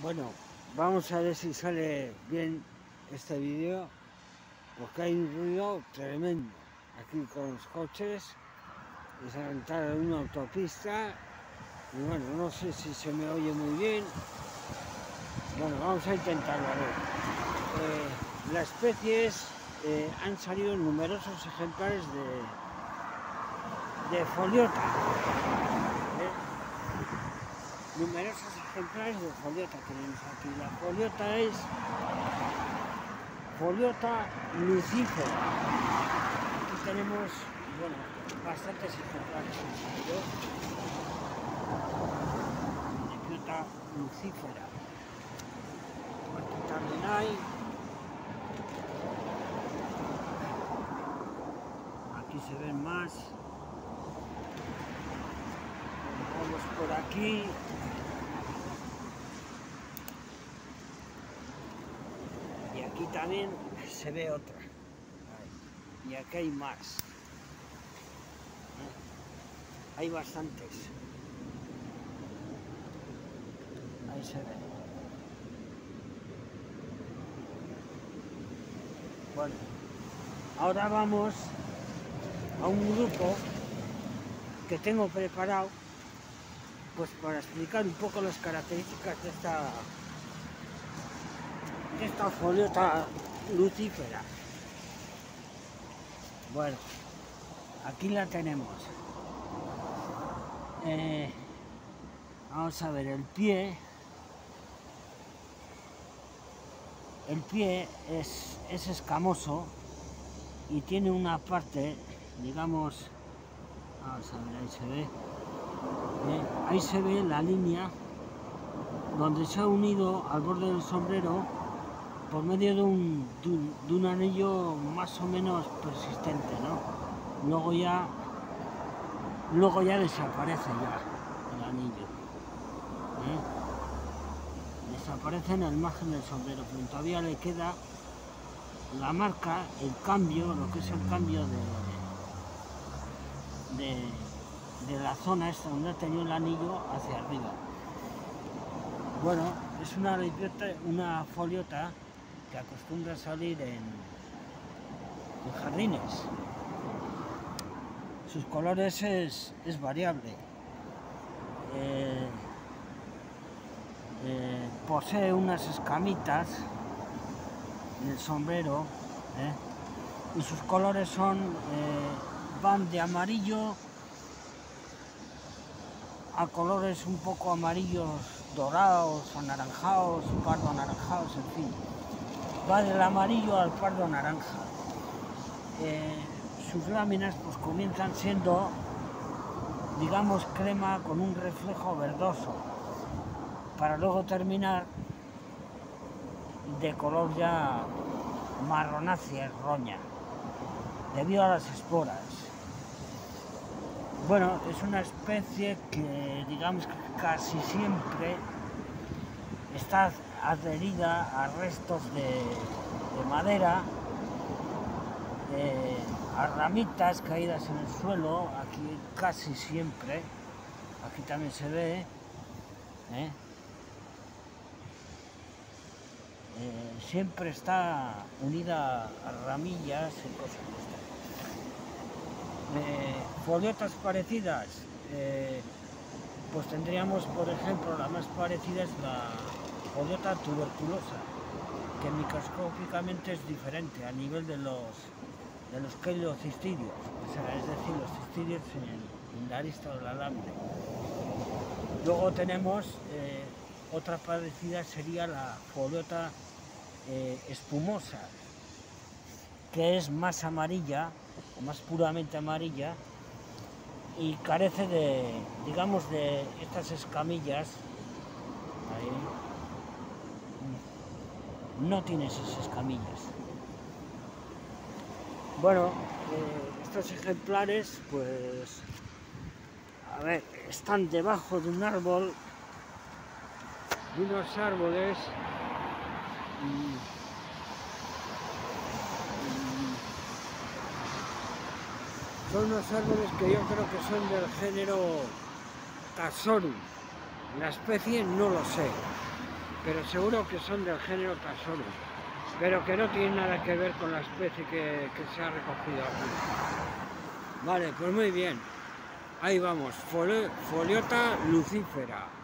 Bueno, vamos a ver si sale bien este vídeo, porque hay un ruido tremendo aquí con los coches, es entrar en una autopista, y bueno, no sé si se me oye muy bien, bueno, vamos a intentarlo a ver. Eh, la especie es, eh, han salido numerosos ejemplares de, de foliota. Numerosos ejemplares de foliota tenemos aquí. La foliota es foliota lucífera. Aquí tenemos, bueno, bastantes ejemplares. Foliota lucífera. Aquí también hay. Aquí se ven más. Vamos por aquí. Y aquí también se ve otra. Y aquí hay más. Hay bastantes. Ahí se ve. Bueno, ahora vamos a un grupo que tengo preparado pues para explicar un poco las características de esta de esta foliota lucífera. Bueno, aquí la tenemos. Eh, vamos a ver el pie. El pie es, es escamoso y tiene una parte, digamos, vamos a ver, ahí se ve, eh, ahí se ve la línea donde se ha unido al borde del sombrero por medio de un, anillo más o menos persistente, ¿no? Luego ya, luego ya desaparece ya el anillo. ¿eh? Desaparece en el margen del sombrero, pero todavía le queda la marca, el cambio, lo que es el cambio de, de, de la zona esta donde tenido el anillo hacia arriba. Bueno, es una, una foliota que acostumbra salir en, en jardines. Sus colores es, es variable. Eh, eh, posee unas escamitas en el sombrero ¿eh? y sus colores son van de amarillo a colores un poco amarillos dorados, anaranjados, pardo anaranjados, en fin. Va del amarillo al pardo naranja. Eh, sus láminas pues comienzan siendo, digamos, crema con un reflejo verdoso, para luego terminar de color ya marronácea, roña, debido a las esporas. Bueno, es una especie que digamos que casi siempre está adherida a restos de, de madera, a ramitas caídas en el suelo, aquí casi siempre, aquí también se ve, ¿eh? Eh, siempre está unida a ramillas y cosas de estas. Eh, foliotas parecidas, eh, pues tendríamos, por ejemplo, la más parecida es la foliota tuberculosa, que microscópicamente es diferente a nivel de los de los quelocistidios, es decir, los cistidios en, en la arista del alambre. Luego tenemos eh, otra parecida sería la foliota eh, espumosa, que es más amarilla, o más puramente amarilla, y carece de, digamos, de estas escamillas. Ahí. No tiene esas escamillas. Bueno, eh, estos ejemplares, pues, a ver, están debajo de un árbol, de unos árboles, y, son unos árboles que yo creo que son del género Taxorum. La especie no lo sé, pero seguro que son del género Taxono, pero que no tienen nada que ver con la especie que, que se ha recogido aquí. Vale, pues muy bien. Ahí vamos, Foliota lucífera.